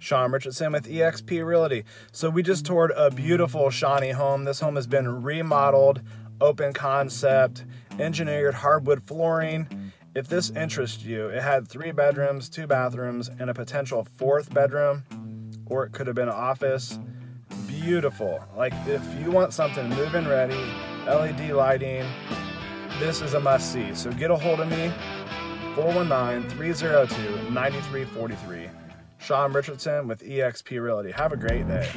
Shaun Richardson with eXp Realty. So we just toured a beautiful Shawnee home. This home has been remodeled, open concept, engineered hardwood flooring. If this interests you, it had three bedrooms, two bathrooms, and a potential fourth bedroom, or it could have been an office. Beautiful. Like if you want something move-in ready, LED lighting, this is a must see. So get a hold of me, 419-302-9343. Shaun Richardson with eXp Realty. Have a great day.